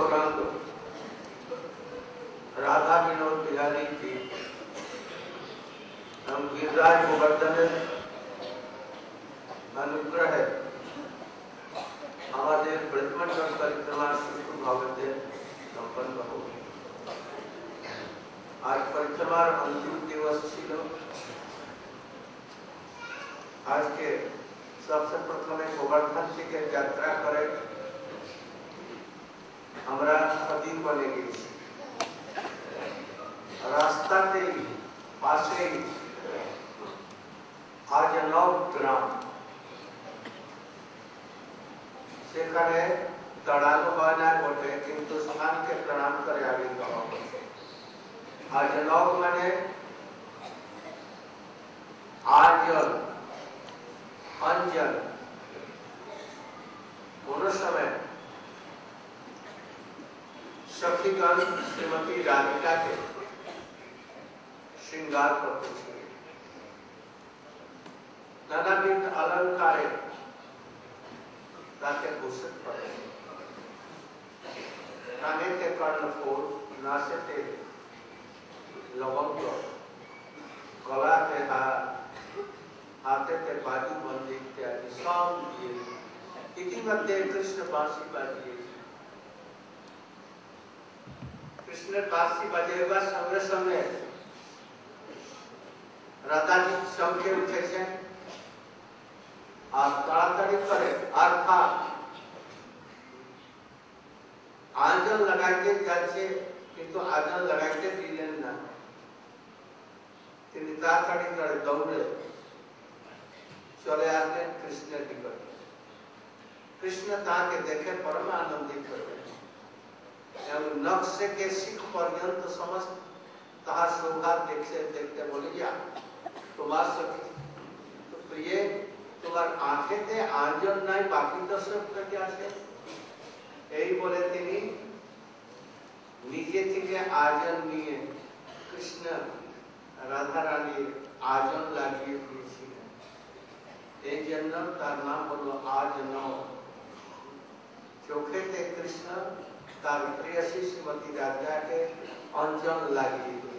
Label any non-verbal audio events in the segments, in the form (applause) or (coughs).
और रंग राधा विनोद बिहारी की हम गिरिराज गोवर्धन अनुग्रह हमारे ब्रह्मण परिक्रमा शुष्क भाव संपन्न हो आज परिक्रमा अंतिम दिवस छो आज के सबसे प्रथम गोवर्धन जी के यात्रा करें। हमरा पति बने गई रास्ता ते पास आज नौ ग्राम से करे तड़ाल बना गोटे किंतु स्थान के प्रणाम करे आगे कहो आज नौ मने आज अंजन पुरुष में सखीगण श्रीमती राधिका के श्रृंगार पर नानाविध अलंकार राखे भूषित पर। काने के कर्णफूल नासे के लवंग, गला के हार, हाथे के बाजू बंदी इत्यादि सब दिए। इसी कृष्ण बासी बाजिए। কৃষ্ণের বাঁশি বাজাইবার সঙ্গে সঙ্গে রাধাজি চমকে উঠেছেন আর তাড়াতাড়ি করে অর্থাৎ আঞ্জন লাগাইতে যাচ্ছে কিন্তু আঞ্জন লাগাইতে দিলেন না তিনি তাড়াতাড়ি করে দৌড়ে চলে আসলেন কৃষ্ণের নিকটে কৃষ্ণ তাকে দেখে পরম আনন্দিত হলেন এবং নকশে কে শিখ পর্যন্ত সমস্ত তাহার শোভা দেখতে দেখতে বলে যা তোমার সখী তো প্রিয় তোমার আঁখেতে আঞ্জন নাই বাকি তো সব থেকে আসে এই বলে তিনি নিজে থেকে আজন নিয়ে কৃষ্ণ রাধা রানীর আজন লাগিয়ে দিয়েছিলেন এই জন্য তার নাম হলো আজ নও চোখেতে কৃষ্ণ तार प्रियसी श्रीमती राजा के अंजन लगी।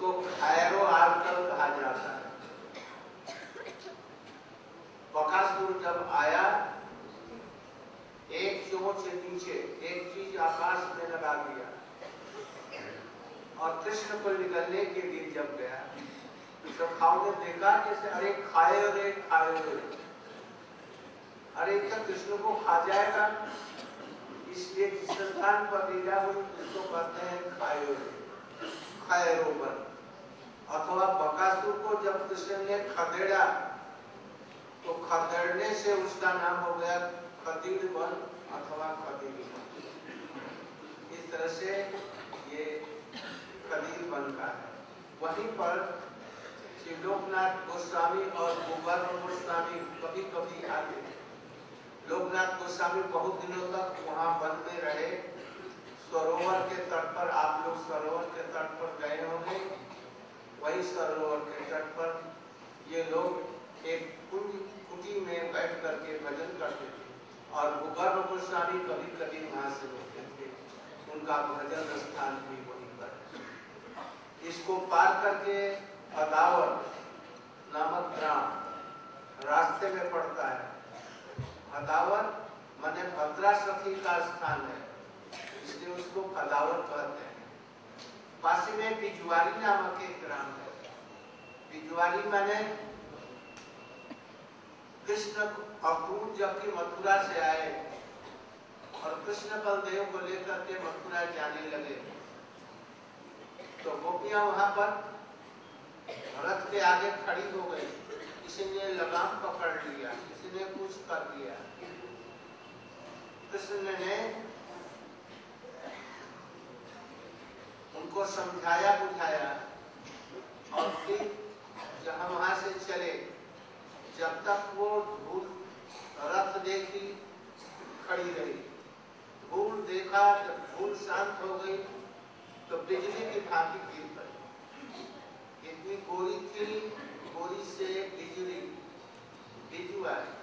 उसको खैरो आजकल कहा जाता है। बकासुर जब आया, एक चोट से नीचे एक चीज़ आकाश में लगा दिया। और कृष्ण को निकलने के लिए जब गया तो खाओ ने देखा जैसे अरे खाए रे खाए रे। अरे तो कृष्ण को खा जाएगा। इसलिए जिस स्थान पर लीला हुई, उसको कहते हैं खायो खायरो पर अथवा बकासुर को जब कृष्ण ने खदेड़ा तो खदेड़ने से उसका नाम हो गया खदीर वन अथवा खदीर इस तरह से ये खदीर वन का है। वहीं पर लोकनाथ गोस्वामी और गोवर्धन गोस्वामी कभी कभी आते लोकनाथ गोस्वामी बहुत दिनों तक वहाँ वन में रहे। सरोवर के तट पर आप लोग सरोवर के तट पर गए होंगे। वही सरोवर के तट पर ये लोग एक कुटी में बैठ करके भजन करते थे। और भूगर्भ गोस्वामी कभी कभी वहाँ से होते थे। उनका भजन स्थान भी वहीं पर इसको पार करके अदावर नामक ग्राम रास्ते में पड़ता है। अदावर माने भद्रा सखी का स्थान है इसलिए उसको कदावर कहते हैं। पासी में बिजवारी नामक एक ग्राम है। बिजवारी माने कृष्ण अक्रूर जबकि मथुरा से आए। और कृष्ण बलदेव को लेकर के मथुरा जाने लगे। तो गोपियाँ वहाँ पर रथ के आगे खड़ी हो गई। किसी ने लगाम पकड़ लिया किसी ने कुछ कर दिया। कृष्ण ने उनको समझाया, बुझाया। और फिर जहाँ वहाँ से चले, जब तक वो धूल रथ देखी, खड़ी रही। धूल देखा, जब धूल शांत हो गई तो बिजली की भांति गिर पड़ी। इतनी गोरी थी, गोरी से बिजली बिजुआरी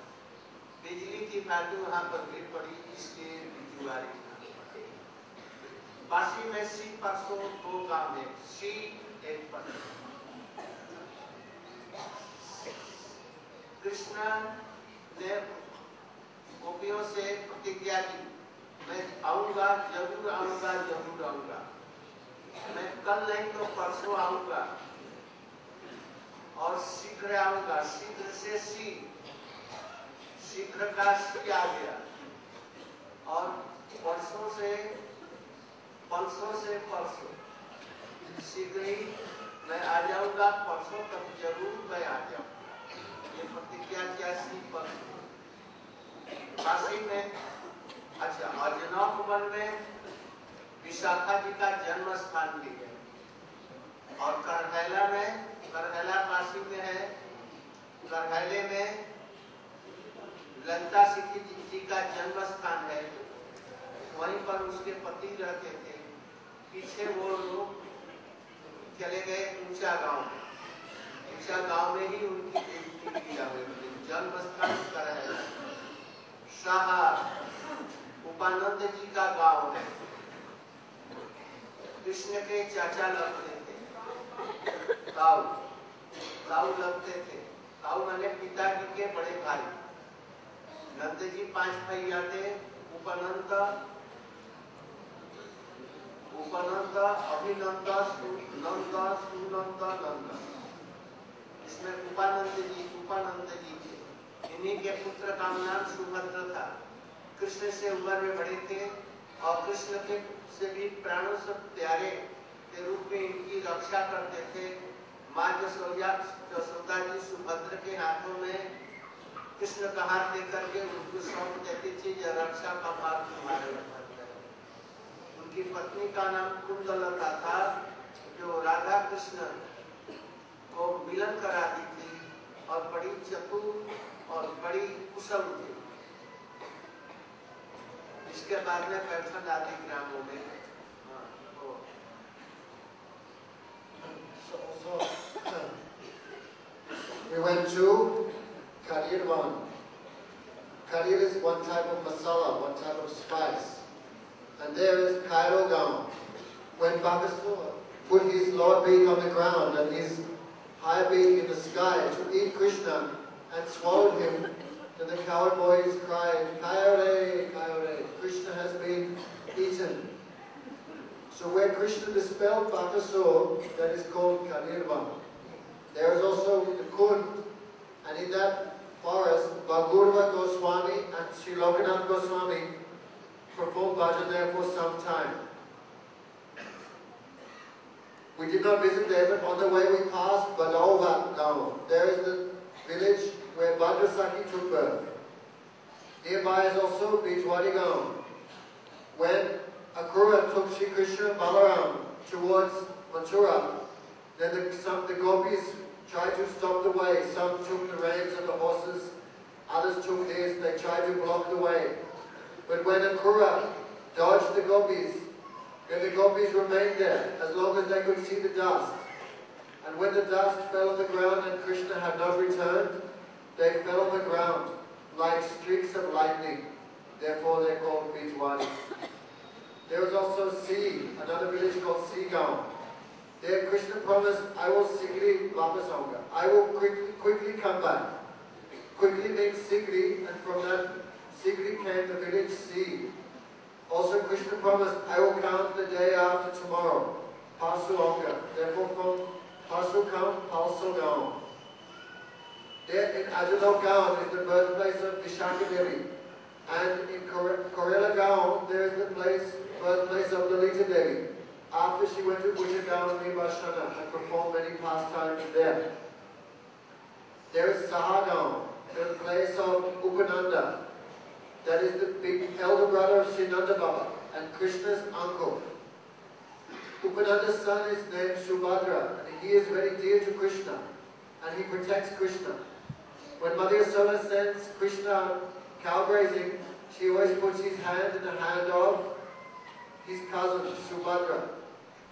बिजली की भांति वहाँ पर गिर पड़ी, इसलिए बिजुआरी बासी में सी परसों दो गाँव में सी एक पर कृष्ण ने गोपियों से प्रतिज्ञा की मैं आऊँगा, ज़रूर आऊँगा ज़रूर आऊँगा। मैं कल नहीं तो परसों आऊँगा। और शीघ्र आऊँगा। शीघ्र से सी। शीघ्र का सी आ गया। और परसों से परसों से परसों। शीघ्र ही मैं आ जाऊँगा, परसों तक ज़रूर मैं आ जाऊँगा। ये प्रतिज्ञा क्या सी परसों? काशी में अच्छा अजनौक वन में विशाखा जी का जन्म स्थान भी है। और करहैला में, करहैला काशी में है, करहैले में ललिता सिद्धि जी का जन्म स्थान है। वहीं पर उसके पति रहते थे। पीछे वो लोग चले गए ऊँचा गाँव ऊँचा गाँव में ही उनकी हुई जन्म स्थान करहैला शाह उपानंद जी का गाँव है। कृष्ण के चाचा लगते थे। ताऊ ताऊ लगते थे। ताऊ मैंने पिताजी के बड़े भाई। नंद जी पाँच भैया थे। उपनंद उपनंद, अभिनंद नंद सुनंद, नंद। इसमें उपानंद जी उपानंद जी थे। इन्हीं के पुत्र का नाम सुभद्र था। कृष्ण से उम्र में बड़े थे और कृष्ण के से भी प्राणों से प्यारे के रूप में इनकी रक्षा करते थे। माँ जसोया जसोदा जी सुभद्र के हाथों में कृष्ण का हाथ लेकर के उनको सौंप देती थी, यह रक्षा का भाग तुम्हारे उनकी पत्नी का नाम कुंदलता था जो राधा कृष्ण को मिलन कराती थी और बड़ी चतुर और बड़ी कुशल थी इसके बाद में पैठन आदि ग्रामों में so (clears throat) we went to Karirvan. Karir is one type of masala, one type of spice. And there is Kairo Gaon. When Bakasura put his lower being on the ground and his higher being in the sky to eat Krishna and swallowed him, then the coward boys cried, Kayore, Kayore, Krishna has been eaten. So where Krishna dispelled Bakasura, that is called Karirvan. There is also the Kund, and in that forest, Bhugarbha Goswami and Sri Lokanath Goswami performed bhajan there for some time. We did not visit there, but on the way we passed Badova Gaon. There is the village where Bhadrasaki took birth. Nearby is also Bijwadi Gaon. When Akrura took Sri Krishna Balaram towards Mathura, then the, some, the gopis tried to stop the way. Some took the reins of the horses, others took theirs, they tried to block the way. But when Akrura dodged the gopis, then the gopis remained there as long as they could see the dust. And when the dust fell on the ground and Krishna had not returned, they fell on the ground like streaks of lightning. Therefore they're called Bijwadi. There was also Si, another village called Sigaon. There Krishna promised, I will sikri vapas aunga. I will quickly, quickly come back. Quickly means sikri, and from that sikri came the village Si. Also Krishna promised, I will come the day after tomorrow. Pasu. Therefore from Pasu come, Palso Gaon. There in Ajalo Gaon is the birthplace of Vishaka Devi. And in Korela Gaon, there is the place, birthplace of Lalita Devi. After she went to Bhujangaon Vibhashana and performed many pastimes there. There is Sahagaon, the place of Upananda. That is the big elder brother of Srinanda Baba and Krishna's uncle. Upananda's son is named Subhadra and he is very dear to Krishna and he protects Krishna. When Mother Yasoda sends Krishna cow grazing, she always puts his hand in the hand of his cousin Subhadra.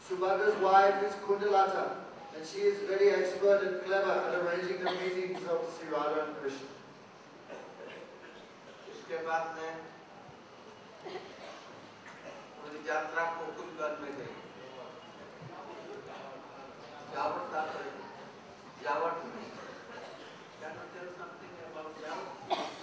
Subhadra's wife is Kundalata, and she is very expert and clever at arranging the meetings of Sri Radha and Krishna. उसके बाद में पूरी यात्रा कोकुलगंज में गई। जावट जावट क्या समथिंग अबाउट जावट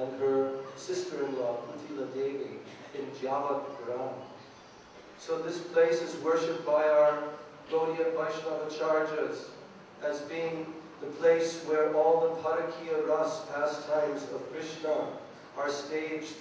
and her sister-in-law, Kutila Devi, in Javat Gram. So this place is worshipped by our Gaudiya Vaishnava Charjas as being the place where all the Parakiya Ras pastimes of Krishna are staged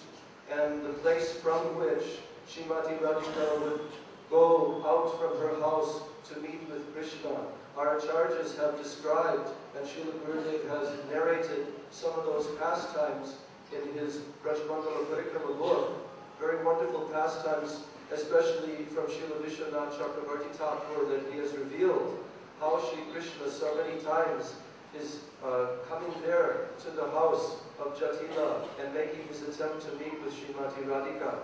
and the place from which Srimati Radhika would go out from her house to meet with Krishna. Our Acharyas have described, and Srila Gurudev has narrated some of those pastimes in his Brajmandala Parikrama book. Very wonderful pastimes especially from Srila Vishwanath Chakravarti Thakur, that he has revealed how Sri Krishna so many times is uh, coming there to the house of Jatila and making his attempt to meet with Srimati Radhika.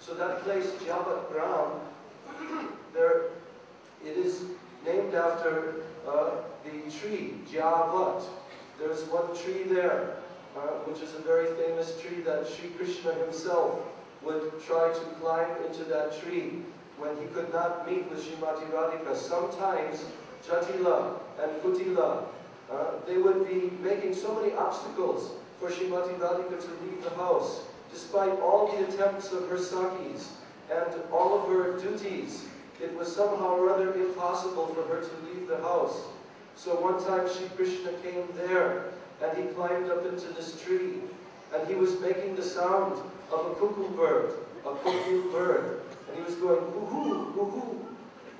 So that place, Javat Gram, (clears throat) there, it is named after uh, the tree, Javat. There's one tree there, uh, which is a very famous tree that Sri Krishna himself would try to climb into that tree when he could not meet with Srimati Radhika. Sometimes Jatila and Kutila, uh, they would be making so many obstacles for Srimati Radhika to leave the house, despite all the attempts of her Sakhis and all of her duties. It was somehow or other impossible for her to leave the house. So one time Sri Krishna came there and he climbed up into this tree and he was making the sound of a cuckoo bird, a cuckoo bird. And he was going, hoo-hoo, hoo-hoo,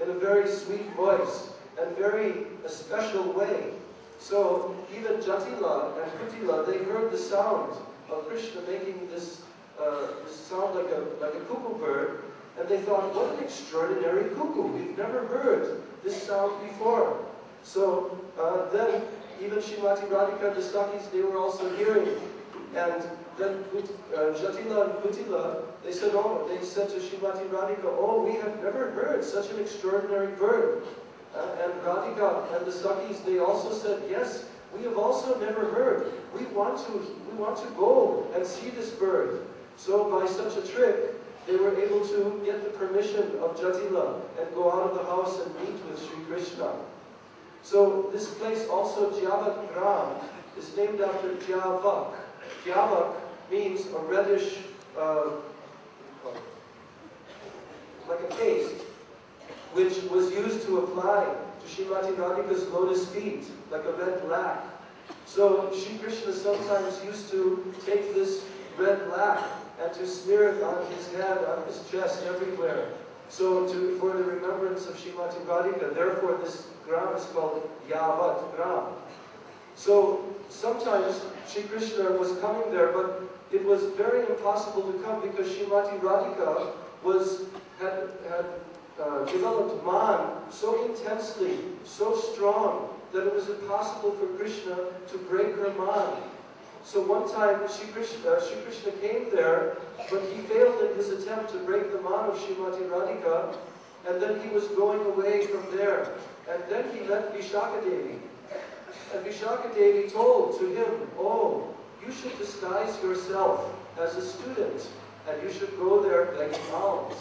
in a very sweet voice and very a special way. So even Jatila and Kutila, they heard the sound of Krishna making this, uh, this sound like a, like a cuckoo bird, and they thought, what an extraordinary cuckoo. We've never heard this sound before. So uh, then even Shrimati Radhika and the Sakhis, they were also hearing. And then uh, Jatila and Kutila, they said, oh, they said to Shrimati Radhika, oh, we have never heard such an extraordinary bird. Uh, and Radhika and the Sakhis, they also said, yes, we have also never heard. We want to, we want to go and see this bird. So by such a trick, they were able to get the permission of Jatila and go out of the house and meet with Sri Krishna. So this place also, Javat Gram, is named after Javak. Javak means a reddish, uh, like a paste, which was used to apply to Srimati Radhika's lotus feet, like a red lac. So Sri Krishna sometimes used to take this red lac and to smear it on his head, on his chest, everywhere. So to, for the remembrance of Srimati Radhika, therefore this gram is called Yavat Gram. So sometimes Sri Krishna was coming there, but it was very impossible to come because Srimati Radhika was, had, had uh, developed man so intensely, so strong, that it was impossible for Krishna to break her man. So one time Sri Krishna, uh, Sri Krishna came there, but he failed in his attempt to break the man of Srimati Radhika, and then he was going away from there. And then he met Vishaka Devi. And Vishaka Devi told to him, oh, you should disguise yourself as a student, and you should go there begging alms.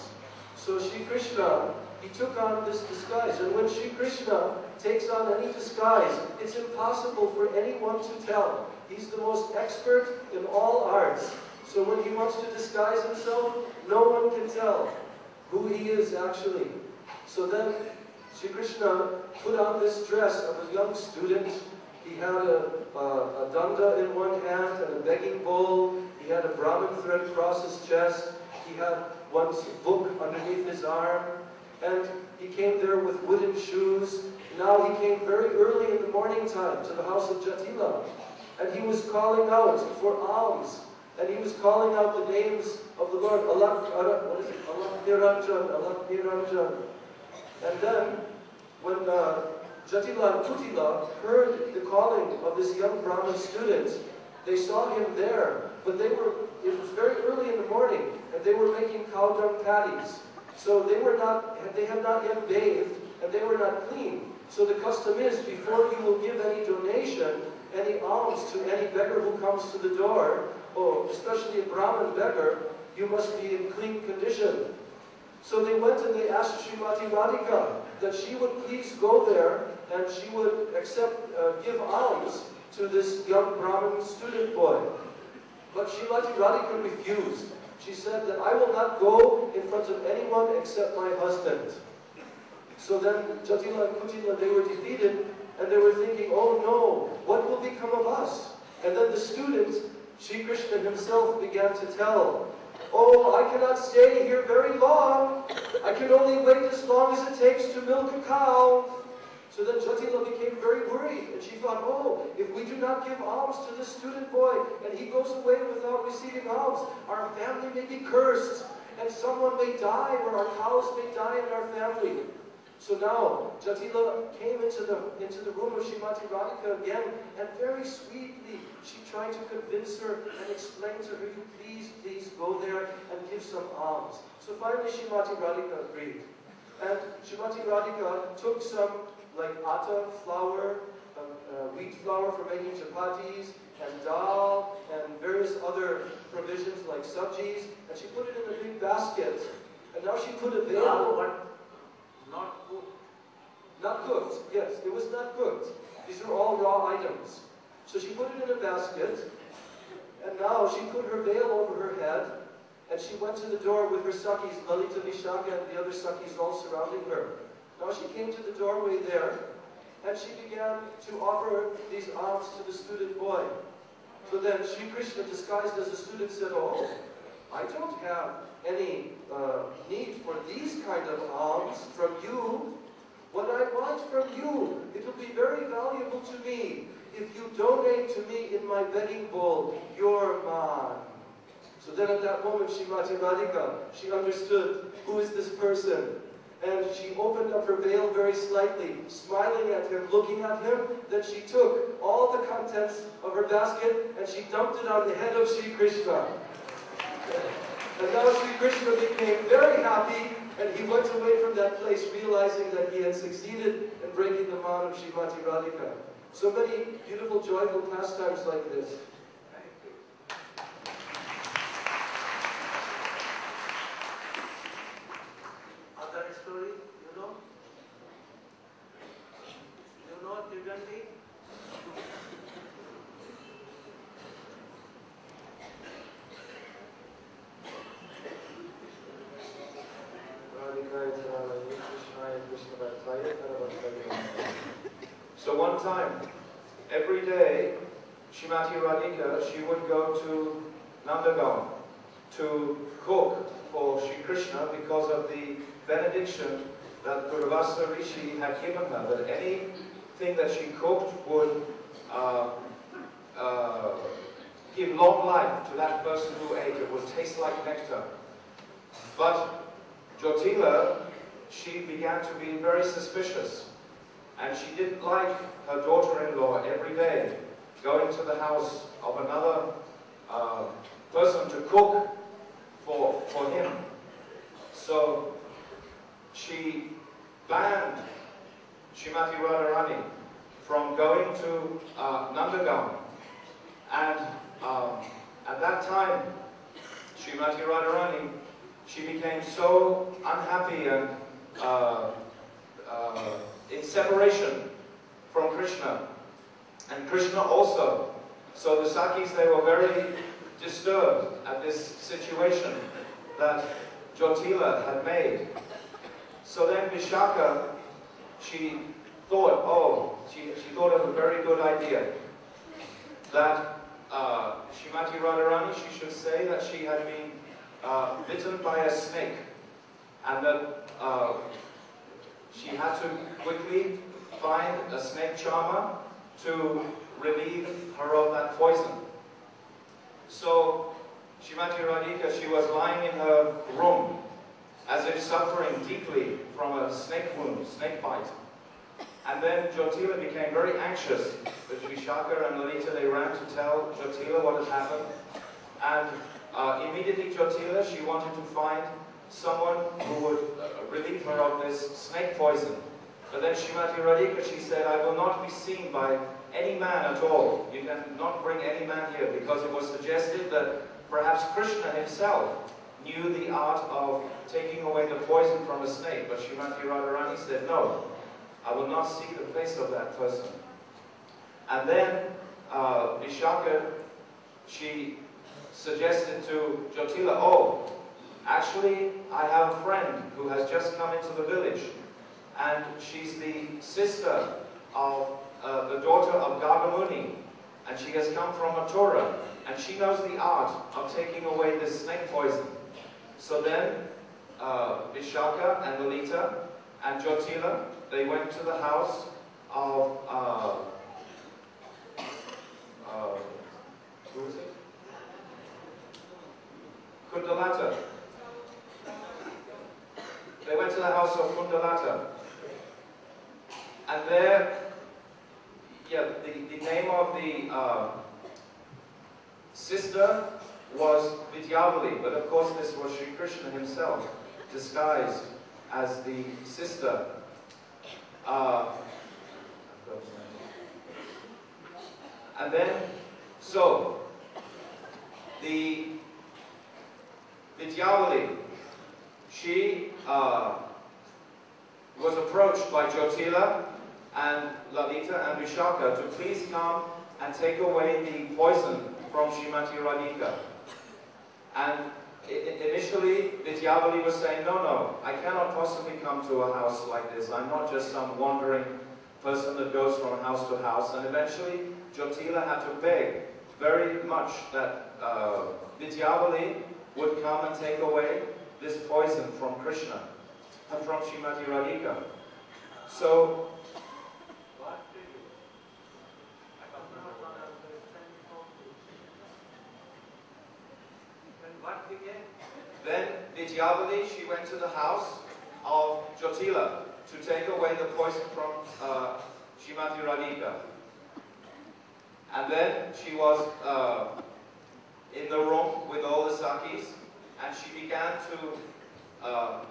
So Sri Krishna, he took on this disguise. And when Sri Krishna takes on any disguise, it's impossible for anyone to tell. He's the most expert in all arts. So when he wants to disguise himself, no one can tell who he is actually. So then Sri Krishna put on this dress of a young student. He had a, a, a danda in one hand and a begging bowl. He had a Brahmin thread across his chest. He had one book underneath his arm. And he came there with wooden shoes. Now he came very early in the morning time to the house of Jatila. And he was calling out for alms. And he was calling out the names of the Lord. Allah, what is it? Alakh Niranjan, Alakh Niranjan. And then, when uh, Jatila and Kutila heard the calling of this young Brahmin student, they saw him there. But they were, it was very early in the morning, and they were making cow dung patties. So they were not, they had not yet bathed, and they were not clean. So the custom is, before you will give any donation, any alms to any beggar who comes to the door, or especially a Brahmin beggar, you must be in clean condition. So they went and they asked Srimati Radhika that she would please go there and she would accept, uh, give alms to this young Brahmin student boy. But Srimati Radhika refused. She said that I will not go in front of anyone except my husband. So then Jatila and Kutila, they were defeated and they were thinking, oh no, what will become of us? And then the student, Sri Krishna himself began to tell, oh, I cannot stay here very long. I can only wait as long as it takes to milk a cow. So then Jatila became very worried, and she thought, oh, if we do not give alms to this student boy, and he goes away without receiving alms, our family may be cursed, and someone may die, or our cows may die in our family. So now, Jatila came into the, into the room of Shrimati Radhika again, and very sweetly, she tried to convince her and explain to her, please, please go there and give some alms. So finally, Shrimati Radhika agreed. And Shrimati Radhika took some, like atta flour, um, uh, wheat flour for making chapatis, and dal, and various other provisions like sabjis, and she put it in a big basket. And now she put a veil. Not cooked. Not cooked, yes, it was not cooked. These are all raw items. So she put it in a basket, and now she put her veil over her head, and she went to the door with her sakhis, Lalita Vishaka and the other sakhis all surrounding her. Now she came to the doorway there, and she began to offer these alms to the student boy. So then Sri Krishna, disguised as a student, said, Oh, I don't have any uh, need for these kind of alms from you. What I want from you, it will be very valuable to me if you donate to me in my begging bowl your man. So then at that moment, Shrimati Radhika, she understood who is this person. And she opened up her veil very slightly, smiling at him, looking at him. Then she took all the contents of her basket and she dumped it on the head of Sri Krishna. And now Sri Krishna became very happy and he went away from that place realizing that he had succeeded in breaking the man of Shrimati Radhika. So many beautiful, joyful pastimes like this. Thank you. Other story, you know? You know Tibetan? So one time, every day, Shrimati Radhika, she would go to Nandagaon to cook for Sri Krishna because of the benediction that Durvasa Rishi had given her, that anything that she cooked would uh, uh, give long life to that person who ate it, would taste like nectar. But Jotila, she began to be very suspicious. And she didn't like her daughter-in-law every day going to the house of another uh, person to cook for, for him. So she banned Shrimati Radharani from going to uh. And um, at that time, Shrimati Radharani, she became so unhappy and uh, uh, in separation from Krishna. And Krishna also. So the Sakhis, they were very disturbed at this situation that Jotila had made. So then Vishaka, she thought, oh, she, she thought of a very good idea. That uh, Shrimati Radharani, she should say that she had been uh, bitten by a snake. And that uh, she had to quickly find a snake charmer to relieve her of that poison. So Shrimati Radhika, she was lying in her room as if suffering deeply from a snake wound, snake bite. And then Jotila became very anxious. But Vishaka and Lalita, they ran to tell Jotila what had happened. And uh, immediately Jotila, she wanted to find someone who would uh, relieve her of this snake poison. But then Shrimati Radhika, she said, I will not be seen by any man at all. You cannot bring any man here because it was suggested that perhaps Krishna himself knew the art of taking away the poison from a snake. But Shrimati Radharani said, no, I will not see the face of that person. And then uh, she suggested to Jotila, oh, actually, I have a friend who has just come into the village. And she's the sister of uh, the daughter of Gargamuni. And she has come from Mathura. And she knows the art of taking away this snake poison. So then, uh, Vishaka and Lalita and Jotila, they went to the house of, uh, uh, who is it? Kundalata. They went to the house of Kundalata. And there, yeah, the, the name of the uh, sister was Vidyavali, but of course this was Sri Krishna himself, disguised as the sister. Uh, and then, so, the Vidyavali, she uh, was approached by Jyotila and Lalita and Vishaka to please come and take away the poison from Shrimati Radhika. And initially, Vidyavali was saying, no, no, I cannot possibly come to a house like this. I'm not just some wandering person that goes from house to house. And eventually, Jyotila had to beg very much that uh, Vidyavali would come and take away this poison from Krishna and from Shrimati Radhika. So, then Vidyavali, she went to the house of Jyotila to take away the poison from uh, Shrimati Radhika. And then she was uh, in the room with all the Sakhis, and she began to uh,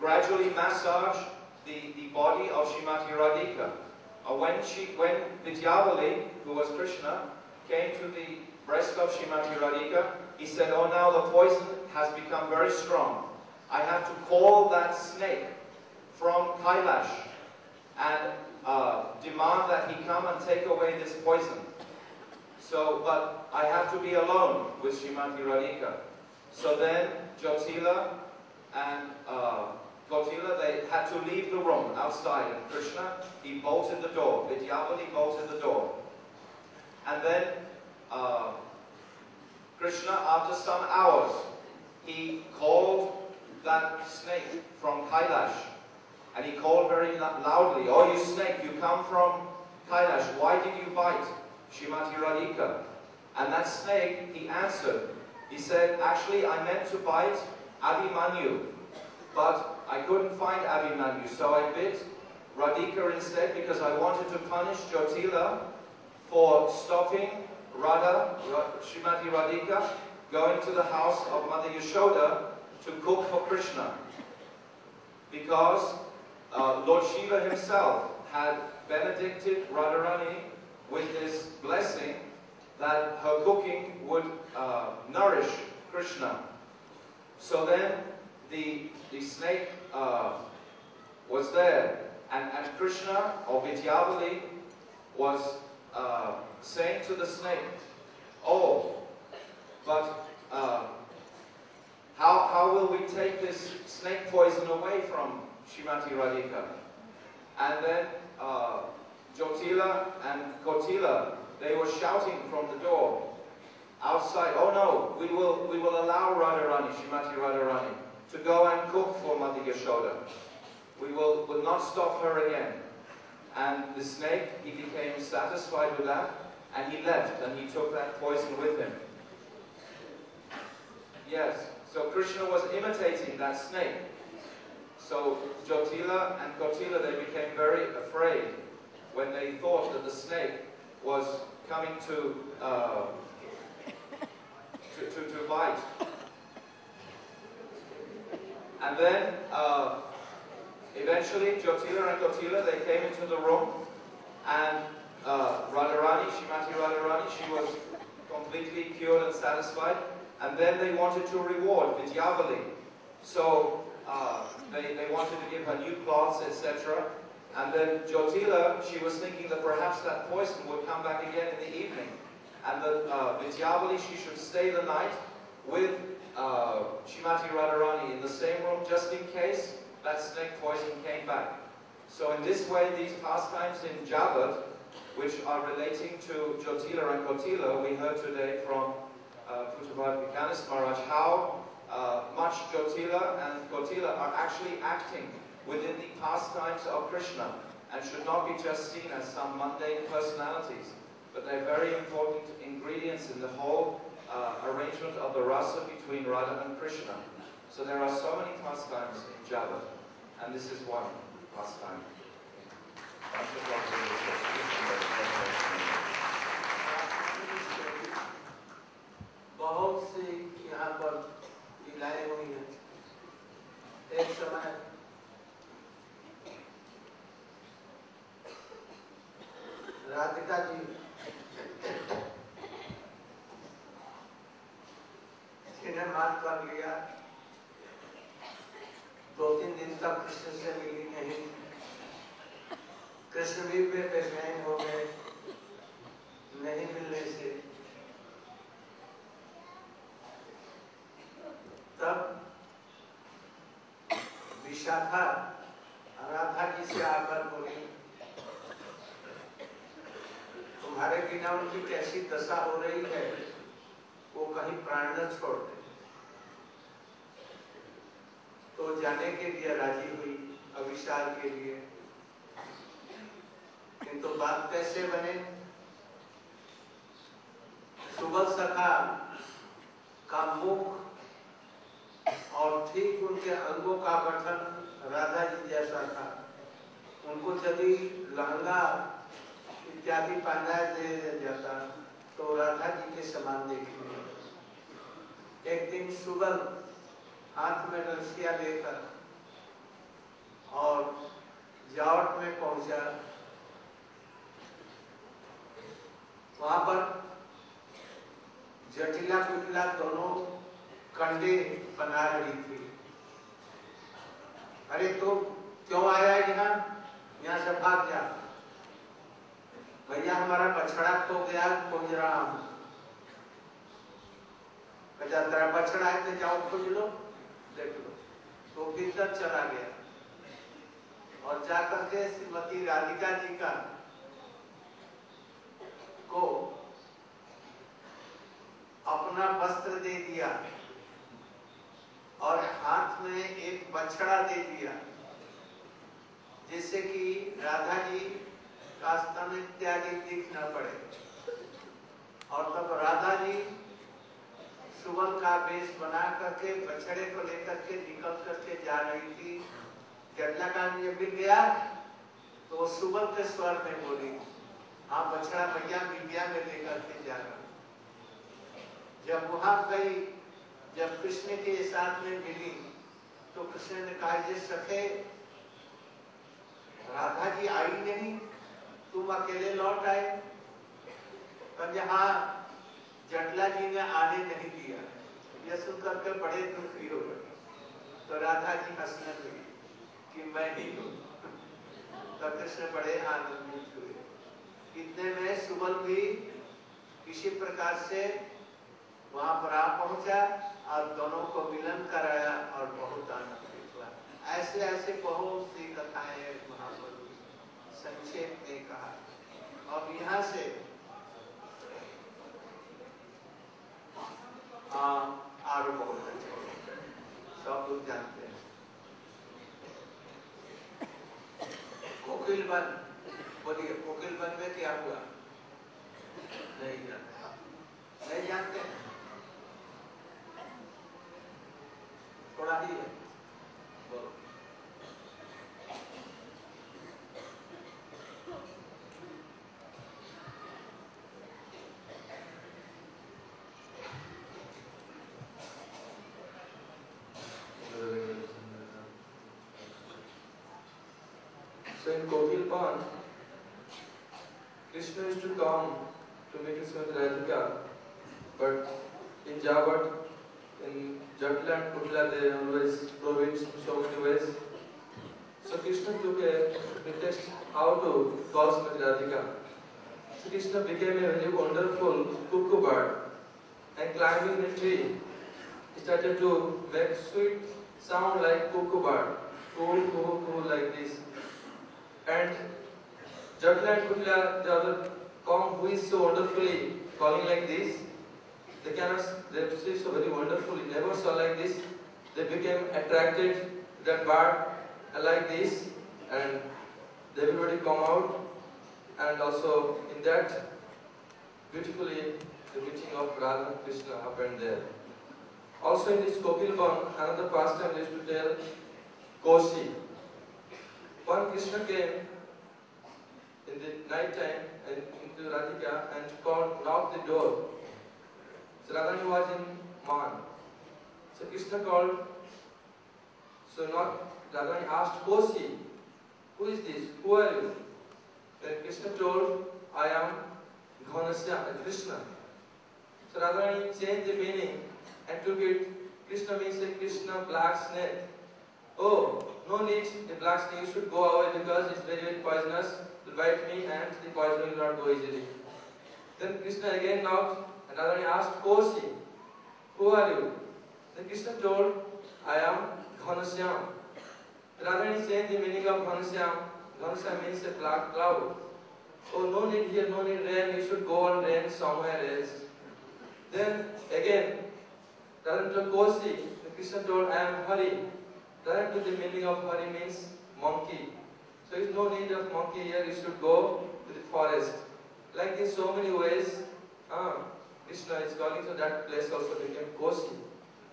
gradually massage the, the body of Shrimati Radhika. Uh, when, she, when Vidyavali, who was Krishna, came to the breast of Shrimati Radhika, he said, oh now the poison has become very strong. I have to call that snake from Kailash and uh, demand that he come and take away this poison. So, but I have to be alone with Shrimati Radhika. So then Jyotila and uh, Gotila, they had to leave the room outside. And Krishna, he bolted the door. Vidyavali bolted the door. And then uh, Krishna, after some hours, he called that snake from Kailash. And he called very loudly, Oh, you snake, you come from Kailash. Why did you bite Shrimati Radhika? And that snake, he answered. He said, actually, I meant to bite Abhimanyu. But I couldn't find Abhimanyu. So I bit Radhika instead because I wanted to punish Jyotila for stopping Radha, Shrimati Radhika, going to the house of Mother Yashoda to cook for Krishna. Because uh, Lord Shiva himself had benedicted Radharani with this blessing that her cooking would uh, nourish Krishna. So then the, the snake uh, was there, and, and Krishna, or Vidyavali, was uh, saying to the snake, Oh, but uh, how, how will we take this snake poison away from Shrimati Radhika? And then uh, Jyotila and Kotila, they were shouting from the door outside, oh no, we will, we will allow Radharani, Shrimati Radharani, to go and cook for Mother Yashoda. We will, will not stop her again. And the snake, he became satisfied with that, and he left, and he took that poison with him. Yes, so Krishna was imitating that snake. So Jyotila and Kotila, they became very afraid when they thought that the snake was coming to, uh, to, to, to, bite. And then, uh, eventually, Jyotila and Kotila, they came into the room, and uh, Radharani, Shrimati Radharani, she was completely cured and satisfied, and then they wanted to reward Vidyavali. So uh, they, they wanted to give her new cloths, etc. And then Jyotila, she was thinking that perhaps that poison would come back again in the evening. And that uh, Vidyavali, she should stay the night with uh, Shrimati Radharani in the same room just in case that snake poison came back. So in this way, these pastimes in Javat, which are relating to Jyotila and Kotila, we heard today from uh, Puttavad Maharaj, how uh, much Jyotila and Kotila are actually acting within the pastimes of Krishna and should not be just seen as some mundane personalities, but they're very important ingredients in the whole uh, arrangement of the rasa between Radha and Krishna. So there are so many pastimes in Javat. and this is one pastime. बहुत सी यहाँ पर लीलाएँ हुई हैं। एक समय राधिका जी जिन्हें मार कर लिया। दो तीन दिन तक कृष्ण से मिली नहीं। कृष्ण भी बेचैन हो गए, नहीं मिलने से। तब विशाखा राधा जी से आकर बोली, तुम्हारे बिना उनकी कैसी दशा हो रही है, वो कहीं प्राण न छोड़ दे। तो जाने के लिए राज़ी हुई अविशाल के लिए। किंतु बात कैसे बने? सुबह सखा का मुख और ठीक उनके अंगों का गठन राधा जी जैसा था। उनको यदि लहंगा इत्यादि पहनाया दे जाता तो राधा जी के समान देखेंगे एक दिन सुबह हाथ में रसिया लेकर और जावट में पहुँचा। वहाँ पर जटिला कुटिला दोनों कंडे बना रही थी। अरे तो क्यों आया यहाँ यहाँ से भाग जा। भैया, हमारा बछड़ा खो गया, खोज रहा हूँ। कहता तेरा बछड़ा है तो जाओ, खोज लो, देख लो। तो भीतर चला गया। और जाकर के श्रीमती राधिका जी का को अपना वस्त्र दे दिया। और हाथ में एक बछड़ा दे दिया, जिससे कि राधा जी का स्तन इत्यादि दिख न पड़े। और तब राधा जी सुबह का वेश बना करके बछड़े को लेकर के निकल करके जा रही थी। जटला का ये मिल गया तो सुबह के स्वर में बोली हाँ बछड़ा भैया बिबिया में लेकर के जा रहा जब वहाँ गई जब कृष्ण के साथ में मिली तो कृष्ण ने कहा, ये सखे, राधा जी आई नहीं, तुम अकेले लौट आए। तब यहाँ जटला जी ने आने नहीं दिया। यह सुनकर के बड़े दुखी हो गए। तो राधा जी हंसने लगी कि मैं ही हूँ। (laughs) तब कृष्ण बड़े आनंदित हुए। इतने में सुबल भी किसी प्रकार से वहाँ पर आ पहुँचा और दोनों को मिलन कराया और बहुत आनंदित हुआ ऐसे ऐसे बहुत सी कथाएँ महाप्रभु संक्षेप में कहा। अब यहाँ से है सब लोग जानते हैं। कोकिल वन बोलिए, कोकिल वन में क्या हुआ नहीं जानते। नहीं जानते? थोड़ा ही है बोलो So in Kokil Pond, Krishna used to come to meet his friend Radhika, Kutla, they always so. So Krishna took a pretext how to call Srimati Radhika. So Krishna became a very wonderful cuckoo bird and climbing the tree, he started to make sweet sound like cuckoo bird, coo coo coo like this. And Jatla and Kutla, the other come who is so wonderfully calling like this, they cannot, they say so very wonderfully, never saw like this. They became attracted to that bird like this, and everybody come out, and also in that, beautifully, the meeting of Radha and Krishna happened there. Also in this Kokilban, another pastime is to tell Kosi. One Krishna came in the night time and into Radhika and knocked the door. So Radharani was in Man. So Krishna called. So not Radharani asked Kosi, who is this? Who are you? Then Krishna told, I am Ghanasya, Krishna. So Radharani changed the meaning and took it. Krishna means a Krishna black snake. Oh, no need, the black snake should go away because it's very, very poisonous. It will bite me and the poison will not go easily. Then Krishna again knocked and Radharani asked Kosi, who are you? Then Krishna told, I am Ghanashyam. Radharani changed the meaning of Ghanashyam. Ghanashyam means a black cloud. Oh, no need here, no need rain, you should go on rain somewhere else. Then again, Radharani told Kosi, then Krishna told, I am Hari. Radharani took the meaning of Hari means monkey. So is no need of monkey here, you should go to the forest. Like in so many ways, ah, Krishna is calling, so that place also became Kosi.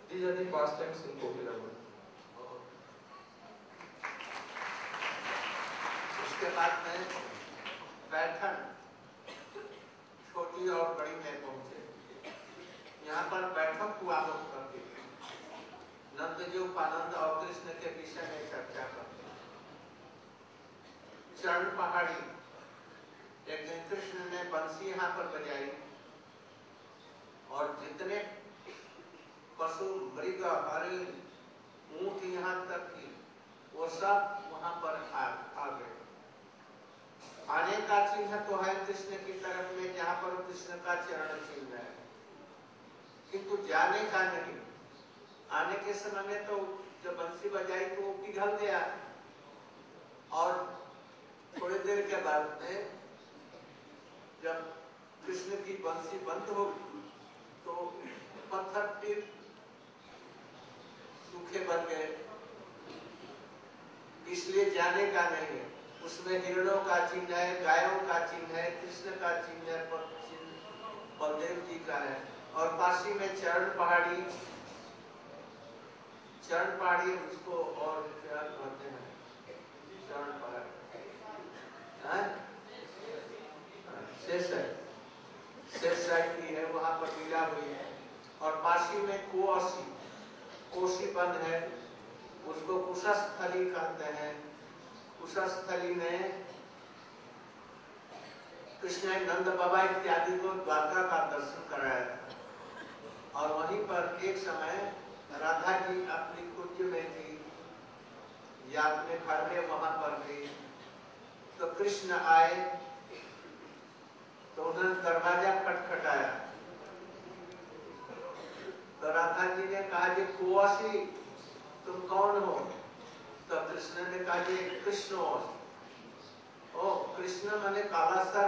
These are the pastimes in Kokilamur. उसके बाद में बैठन छोटी और बड़ी में पहुँचे। यहाँ पर बैठक हुआ लोग करते नंद जी उपानंद और कृष्ण के विषय में चर्चा करते चरण पहाड़ी, एक दिन कृष्ण ने बंसी यहाँ पर बजाई और जितने पशु मृग हरे ऊँट यहाँ तक की वो सब वहाँ पर आ, आ गए। आने का चिन्ह तो है कृष्ण की तरफ़ में जहाँ पर कृष्ण का चरण चिन्ह है। किंतु जाने का नहीं। आने के समय में तो जब बंसी बजाई तो पिघल गया। और थोड़ी देर के बाद में जब कृष्ण की बंसी बंद हो तो पत्थर सूखे बन गए। इसलिए जाने का नहीं है। उसमें हिरणों का चिन्ह है, गायों का चिन्ह है, कृष्ण का चिन्ह है बलदेव जी का है। और पासी में चरण पहाड़ी चरण पहाड़ी उसको और क्या कहते हैं? चरण पहाड़ी। शेष है की है, वहाँ पर लीला हुई है। और पासी में कुआसी। बंद है, उसको कुशस्थली कहते हैं। कुशस्थली में कृष्ण नंद बाबा इत्यादि को द्वारका का दर्शन कराया था। और वहीं पर एक समय राधा जी अपनी कुंज में थी या अपने घर में वहाँ पर थी। तो कृष्ण आए तो उन्होंने दरवाज़ा खटखटाया। तो राधा जी ने कहा जी कुआसी, तुम कौन हो? तो कृष्ण ने कहा जी कृष्ण हो। ओ, कृष्ण मैंने काला सर।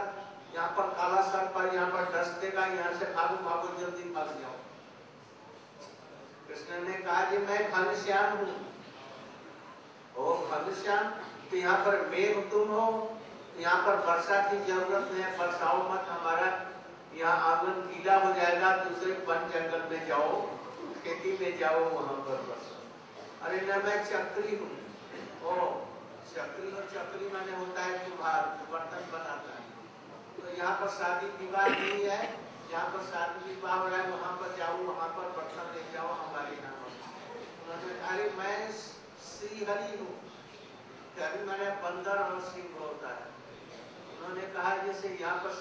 यहाँ पर काला सर पर, यहाँ पर डस देगा, यहाँ से भागो भागो, जल्दी भाग जाओ। कृष्ण ने कहा जी मैं घनश्याम हूँ। ओ, घनश्याम तो यहाँ पर मेघ तुम हो। यहाँ पर वर्षा की ज़रूरत नहीं है बरसाओ मत हमारा यहाँ आँगन गीला हो जाएगा, दूसरे वन जंगल में जाओ, खेती में जाओ वहाँ पर बस। अरे न, मैं चक्री हूँ। चक्री और चक्री माने होता है तुम्हार, बर्तन बनाता है। तो यहाँ पर शादी विवाह नहीं है, यहाँ पर शादी विवाह हो रहा है, वहाँ पर जाओ, वहाँ पर बर्तन ले जाओ हमारे यहाँ। उन्होंने अरे मैं श्री हरि हूँ। हरि मैंने बंदर और सिंह होता है उन्होंने कहा, जैसे यहाँ पर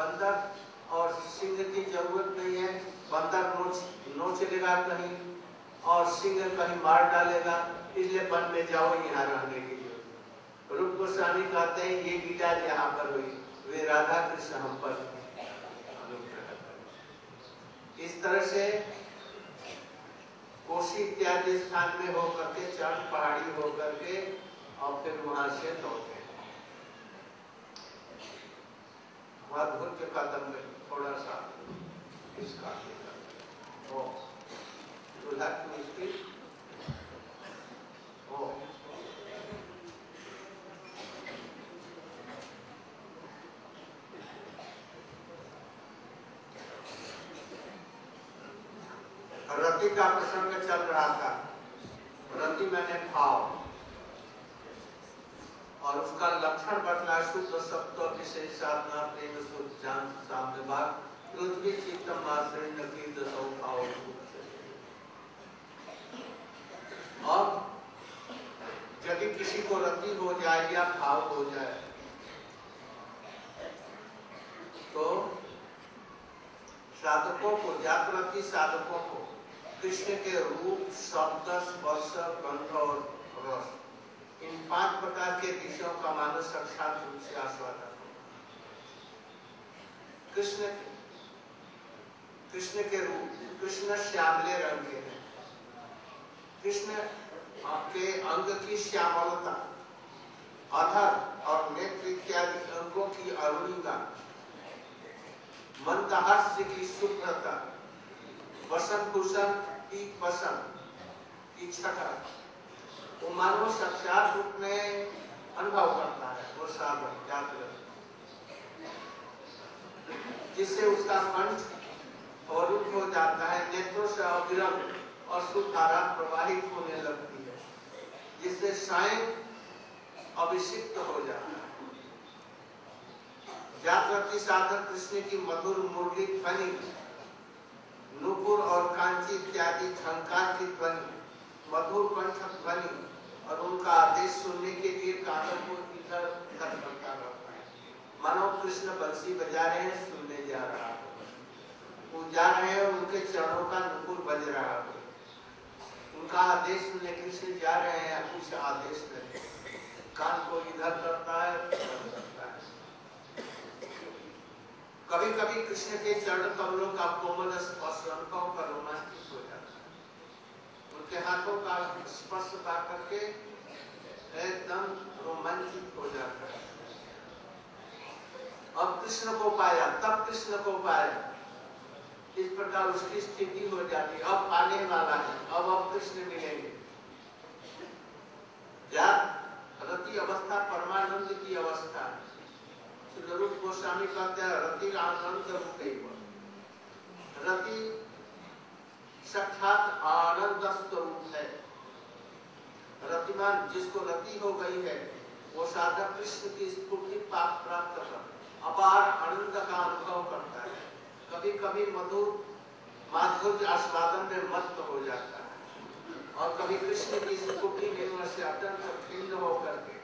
बंदर और सिंह की ज़रूरत नहीं है। बंदर नोच नोच लेगा कहीं और सिंह कहीं मार डालेगा। इसलिए वन में जाओ यहाँ रहने के लिए। रूप गोस्वामी कहते हैं, ये गीता यहाँ पर हुई। वे राधा कृष्ण हम पर इस तरह से कोशी इत्यादि स्थान में होकर के चरण पहाड़ी होकर के और फिर वहाँ से लौटे अद्भुत के में थोड़ा सा इसका रति का प्रसंग चल रहा था। रति मैंने भाव પાછળ બદલા શુદ્ધ સપ્ત વિશેષ સાધના પ્રેમ સુખ જાન સામને બાદ પૃથ્વી चित्तम આશ્રય नकी દસૌ ભાવ और यदि किसी को रति हो जाए या भाव हो जाए तो साधकों को जागृति साधकों को कृष्ण के रूप, शब्द, स्पर्श, गंध और रस इन पाँच प्रकार के विषयों का मानव साक्षात रूप से आस्वादन कृष्ण कृष्ण के रूप, कृष्ण श्यामले रंग के हैं। कृष्ण के अंग की श्यामलता, अधर और नेत्र इत्यादि अंगों की अरुणिमा मंदहास्य की शुभ्रता वसंत भूषण की पसंद, की छटा। वो मानव साक्षात रूप में अनुभव करता है, वो साधन जागृत जिससे उसका कंठ अवरुद्ध हो जाता है, नेत्रों से अविरत और सुधारा प्रवाहित होने लगती है, जिससे स्वयं अभिषिक्त हो जाता है। जागृति साधक कृष्ण की मधुर, मुरली ध्वनि, नुपुर और कांची इत्यादि झंकार की ध्वनि, मधुर कंठ ध्वनि और उनका आदेश सुनने के लिए कानों को इधर उधर करता रहता है। मानो कृष्ण बंसी बजा रहे हैं, सुनने जा रहा है। वो जा रहे हैं उनके चरणों का नुपुर बज रहा है। उनका आदेश सुनने कृष्ण जा रहे हैं कुछ आदेश नहीं कान को इधर करता है करता है। कभी कभी कृष्ण के चरण कमलों का कोमल स्पर्श अनुभव हो जाता उनके हाथों का स्पर्श पा करके एकदम रोमांचित हो जाता है। अब कृष्ण को पाया, तब कृष्ण को पाया इस प्रकार उसकी स्थिति हो जाती। अब आने वाला है, अब अब कृष्ण मिलेंगे। रति अवस्था परमानंद की अवस्था। रूप गोस्वामी कहते हैं, रति आनंद रूप रति साक्षात आनंद स्वरूप है। रतिमान जिसको रति हो गई है, वो साधक कृष्ण की स्फूर्ति प्राप्त कर अपार आनंद का अनुभव करता है। कभी कभी मधुर माधुर्य आस्वादन में मस्त हो जाता है। और कभी कृष्ण की स्फूर्ति निर्मल से अत्यंत खिन्न होकर के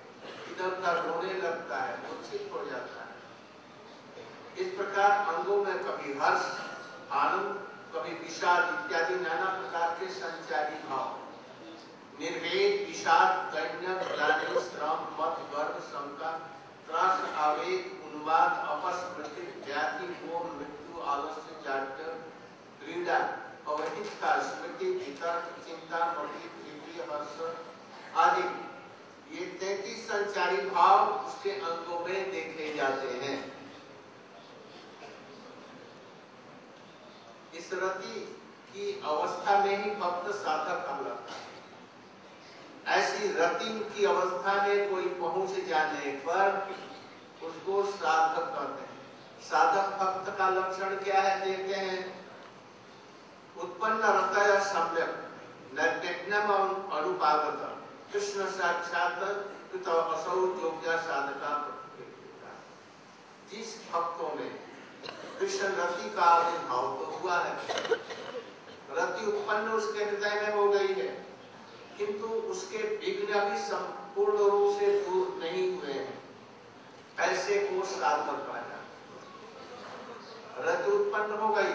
इधर उधर रोने लगता है मूर्छित हो जाता है। इस प्रकार अंगों में कभी हर्ष, आनंद कभी विषाद इत्यादि नाना प्रकार के संचारी भाव। निर्वेद, विषाद दैन्य श्रम मत वर्ग शंका त्रास आवेग उन्माद अपस्मृति व्याधि मोह मृत्यु आलस्य जाड्य क्रीड़ा अवहितता स्मृति वितर्क चिंता मति प्रीति हर्ष आदि ये तैतीस संचारी भाव उसके अंगों में देखे जाते हैं रति की अवस्था में ही भक्त साधक कहलाता है। ऐसी रति की अवस्था में कोई पहुँच जाने पर उसको साधक कहते हैं। साधक भक्त का लक्षण क्या है देखते हैं। उत्पन्न रतय सम्यक नैर्निग्नम अनुपागत, कृष्ण साक्षात असौ योग्य साधका जिस भक्तों में कृष्ण रति का आविर्भाव तो हुआ है। रति उत्पन्न उसके हृदय में हो गई है, किंतु उसके विघ्न भी संपूर्ण रूप से दूर नहीं हुए हैं। ऐसे को साधक पाया रति उत्पन्न हो गई,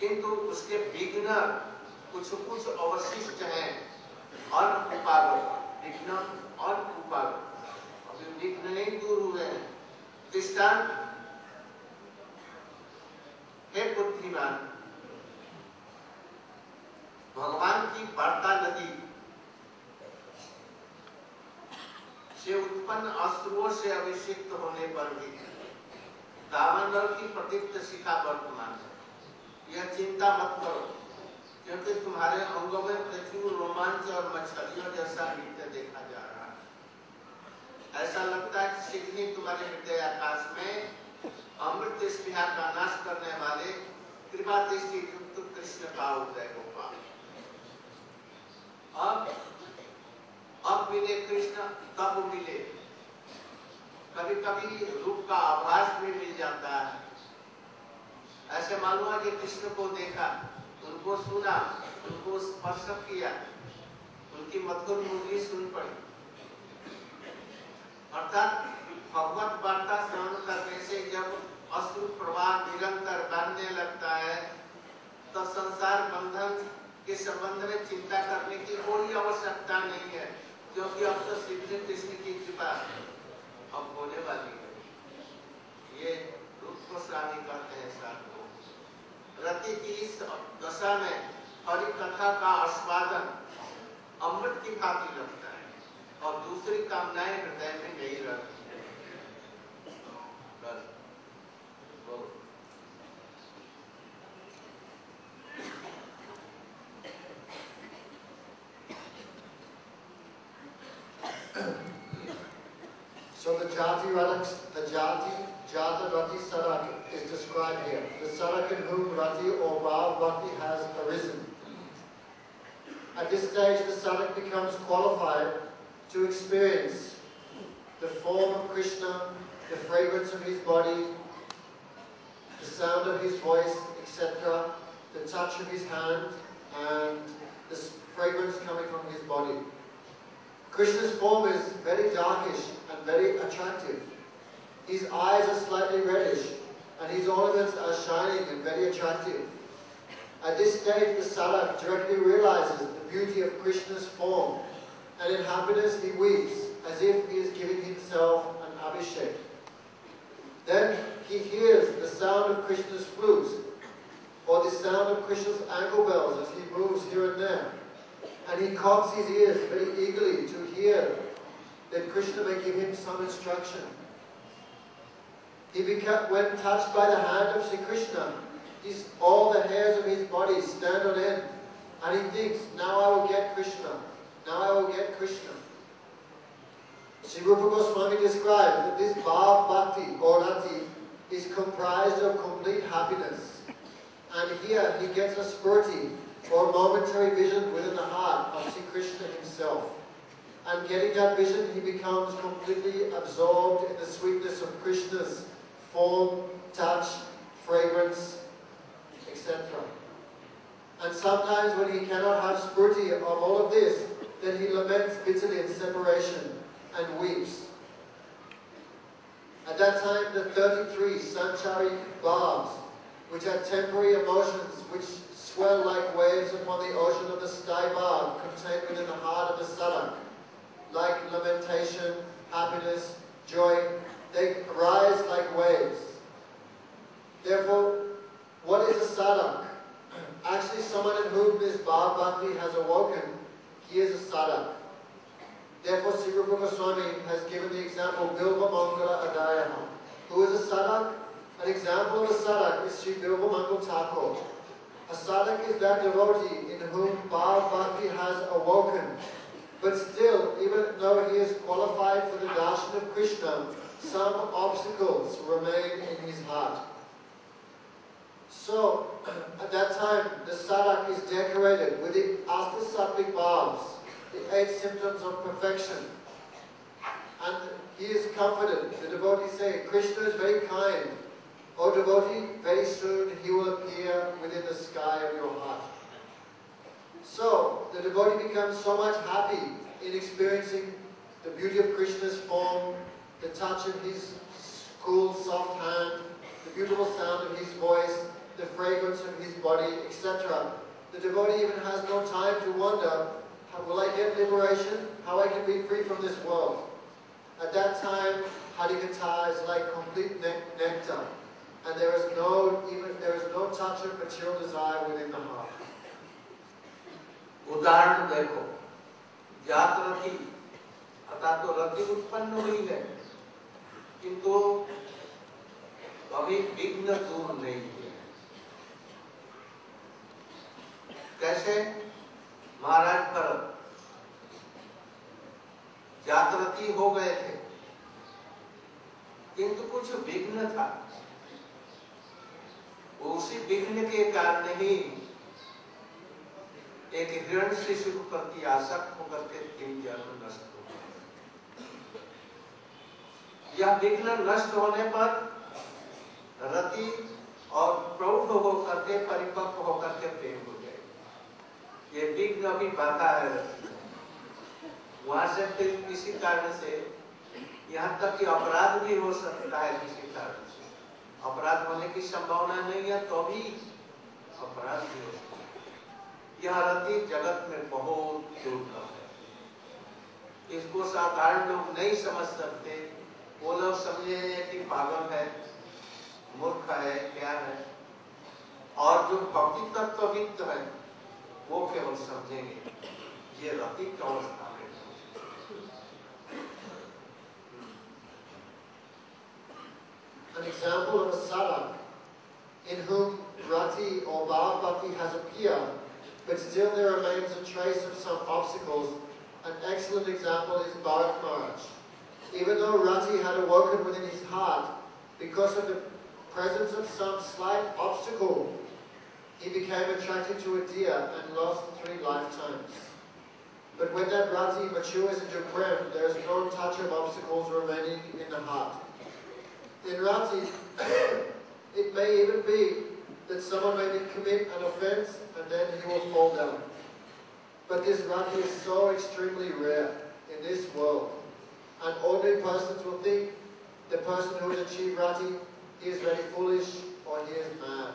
किंतु उसके विघ्न कुछ कुछ अवशिष्ट हैं। अनुपागत विघ्न अनुपागत अभी विघ्न नहीं दूर हुए हैं। दृष्टांत हे बुद्धिमान भगवान की वार्ता नदी से उत्पन्न अश्रुओं से अभिषिक्त होने पर भी दामोदर की प्रदीप्त शिखा वर्तमान है। यह चिंता मत करो, क्योंकि तुम्हारे अंगों में प्रचुर रोमांच और मछलियों जैसा नृत्य देखा जा रहा है। ऐसा लगता है कि शीघ्र तुम्हारे हृदय आकाश में अमृत स्नेहा का नाश करने वाले कृपा दृष्टि युक्त कृष्ण का उदय होगा अब अब मिले कृष्ण, तब मिले। कभी कभी रूप का आभास भी मिल जाता है। ऐसे मालूम है कि कृष्ण को देखा, उनको सुना, उनको स्पर्श किया, उनकी मधुर मुरली सुन पड़ी। अर्थात भगवत वार्ता श्रवण करने से जब अश्रु प्रवाह निरंतर बहने लगता है तो संसार बंधन के संबंध में चिंता करने की कोई आवश्यकता नहीं है, क्योंकि अब तो श्री कृष्ण की कृपा अब होने वाली है। ये रूप गोस्वामी कहते हैं साथ को। रति की इस दशा में हरि कथा का आस्वादन अमृत की भांति लगता है, और दूसरी कामनाएँ हृदय में नहीं रहती। so the jati relics, the jati, jata rati sadhak is described here. The sadhak in whom rati or bhav rati has arisen. At this stage, the sadhak becomes qualified to experience the form of Krishna the fragrance of his body, the sound of his voice, etc., the touch of his hand, and the fragrance coming from his body. Krishna's form is very darkish and very attractive. His eyes are slightly reddish, and his ornaments are shining and very attractive. At this stage, the sadhak directly realizes the beauty of Krishna's form, and in happiness he weeps, as if he is giving himself an abhishek. Then he hears the sound of Krishna's flutes, or the sound of Krishna's ankle bells as he moves here and there. And he cocks his ears very eagerly to hear that Krishna may give him some instruction. He became, when touched by the hand of Sri Krishna, his, all the hairs of his body stand on end. And he thinks, now I will get Krishna. Now I will get Krishna. Sri Rupa Goswami describes that this Bhav Bhakti or Rati is comprised of complete happiness. And here he gets a spurti or momentary vision within the heart of Sri Krishna himself. And getting that vision, he becomes completely absorbed in the sweetness of Krishna's form, touch, fragrance, etc. And sometimes when he cannot have spurti of all of this, then he laments bitterly in separation and weeps. At that time, the 33 sanchari bhavs, which are temporary emotions which swell like waves upon the ocean of the sthayi bhav contained within the heart of the sadhak, like lamentation, happiness, joy, they rise like waves. Therefore, what is a sadhak? (clears throat) Actually, someone in whom this bhav bhakti has awoken, he is a sadhak. Therefore, Sri Rupa Goswami has given the example of Bilva Mangala Adayaha. Who is a sadhak? An example of a sadhak is Sri Bilva Mangal Thakur. A sadhak is that devotee in whom Bhav Bhakti has awoken. But still, even though he is qualified for the darshan of Krishna, some obstacles remain in his heart. So, (clears throat) at that time, the sadhak is decorated with the Astasattvic bhavs, the eight symptoms of perfection. And he is confident. The devotees say, Krishna is very kind. O devotee, very soon he will appear within the sky of your heart. So, the devotee becomes so much happy in experiencing the beauty of Krishna's form, the touch of his cool, soft hand, the beautiful sound of his voice, the fragrance of his body, etc. The devotee even has no time to wonder, will I get liberation? How I can be free from this world? At that time, Harikatha is like complete ne- nectar, and there is no even there is no touch of material desire within the heart. उदाहरण देखो जात रथी अर्थात तो रति उत्पन्न हुई है किंतु कभी विघ्न दूर नहीं हुए कैसे महाराज भरत जातरती हो गए थे। किंतु कुछ विघ्न था। उसी विघ्न के कारण ही एक हिरण शिशु के प्रति आसक्त होकर के तीन जन्म नष्ट हो गए यह विघ्न नष्ट होने पर रति और प्रौढ़ होकर के परिपक्व होकर के प्रेम हो ये विघ्न अभी बाधा है। वहाँ से फिर किसी कारण से यहाँ तक कि अपराध भी हो सकता है किसी कारण से। अपराध होने की संभावना नहीं है तो भी अपराध भी हो सकता है। यह रति जगत में बहुत दुर्लभ है। इसको साधारण लोग नहीं समझ सकते। वो लोग समझेंगे कि पागल है, मूर्ख है, क्या है। और जो भक्ति तत्वविद है वो केवल समझेंगे ये रति की अवस्था में An example of a sadhak in whom rati or bhav bhakti has appeared, but still there remains a trace of some obstacles. An excellent example is Bharat Maharaj. Even though rati had awoken within his heart, because of the presence of some slight obstacle, he became attracted to a deer and lost three lifetimes. But when that rati matures into prem, there is no touch of obstacles remaining in the heart. In rati, (coughs) it may even be that someone may commit an offense and then he will fall down. But this rati is so extremely rare in this world. And ordinary persons will think the person who has achieved rati, he is very foolish or he is mad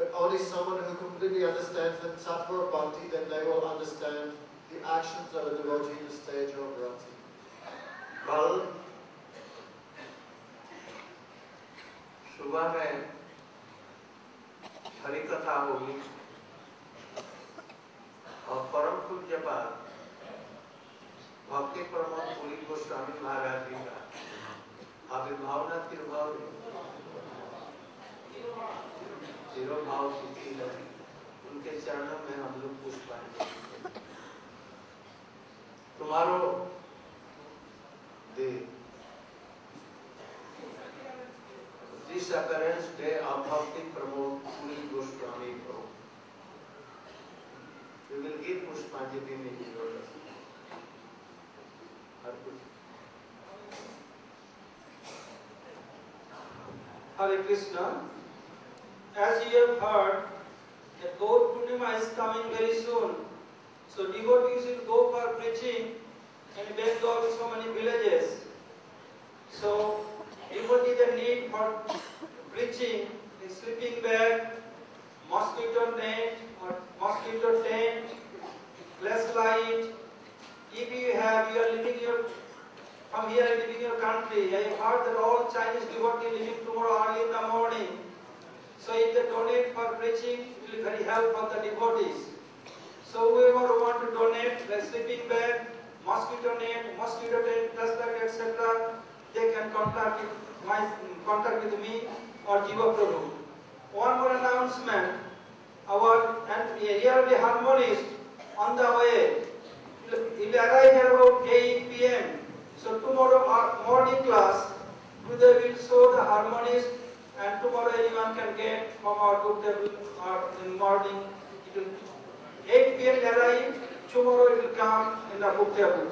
But only someone who completely understands the tattva of bhakti, then they will understand the actions of a devotee in the stage of rati. कल सुबह में हरि कथा होगी और परम पूज्य बाद भक्ति प्रमोद पुरी गोस्वामी महाराज जी का आविर्भावना तिरुभाव ज़ीरो भाव की थी उनके चरणों में हम लोग पुष्प अर्पित तुम्हारो दे। This occurrence day of Bhakti Pramod Goswami को। वी विल गिव पुष्पांजलि में ज़ीरो लगी हर As you have heard, that Gaur Purnima is coming very soon. So devotees will go for preaching in Bengal, so many villages. So devotee the need for preaching a sleeping bag, mosquito net or mosquito tent, flashlight. If you have, you are living your from here living in your country. I heard that all Chinese devotees leaving tomorrow early in the morning. So if they donate for preaching, it will very help for the devotees. So whoever want to donate, like sleeping bag, mosquito net, mosquito tent, flashlight, etc., they can contact with my contact with me or Jiva Prabhu. One more announcement. Our and here the harmonist on the way. He will arrive at about 8 p.m. So tomorrow morning class, today will show the harmonist and tomorrow anyone can get from our book table or in morning. It will 8 p.m. arrive, tomorrow it will come in the book table.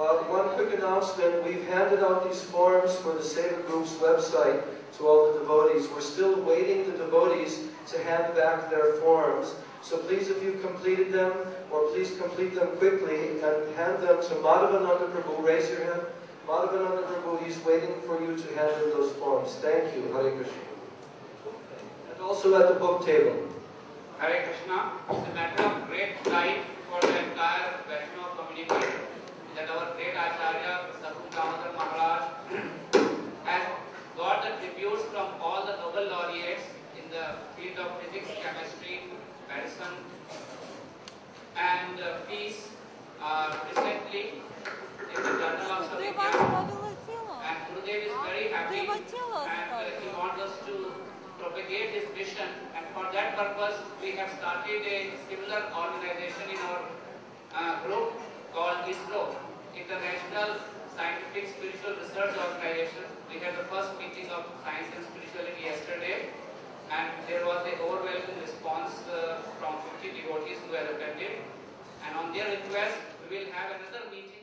Uh, one quick announcement, we've handed out these forms for the Seva Group's website to all the devotees. We're still waiting the devotees to hand back their forms. So please, if you've completed them, or please complete them quickly and hand them to Madhavananda Prabhu. Raise your hand. Madhavananda Prabhu, he's waiting for you to hand in those forms. Thank you, Hare Krishna. And also at the book table. Hare Krishna, it's a matter of great pride for the entire Vaishnava community that our great Acharya Sadhu Damodar Maharaj has got the tributes from all the Nobel laureates in the field of physics, chemistry, medicine and uh, peace uh, recently purpose, we have started a similar organization in our group called ISRO, International Scientific Spiritual Research Organization. We had the first meeting of science and spirituality yesterday, and there was overwhelming response from 50 devotees who attended. And on their request, we will have another meeting.